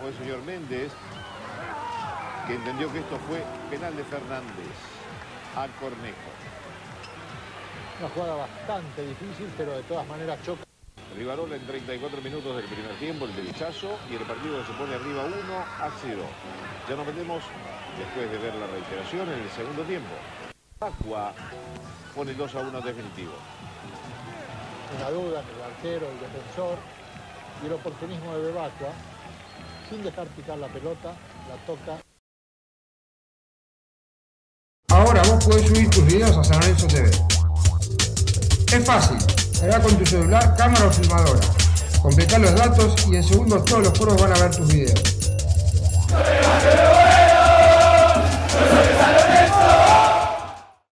Fue el señor Méndez que entendió que esto fue penal de Fernández a Cornejo. Una jugada bastante difícil, pero de todas maneras choca. Rivarola en 34 minutos del primer tiempo, el derechazo, y el partido se pone arriba 1 a 0. Ya nos metemos, después de ver la reiteración, en el segundo tiempo. Aqua pone 2 a 1 definitivo. Una duda entre el arquero, el defensor y el oportunismo de Bebacua, sin dejar picar la pelota, la toca. Ahora vos podés subir tus videos a San Lorenzo TV. Es fácil, carga con tu celular, cámara o filmadora. Completá los datos y en segundos todos los foros van a ver tus videos.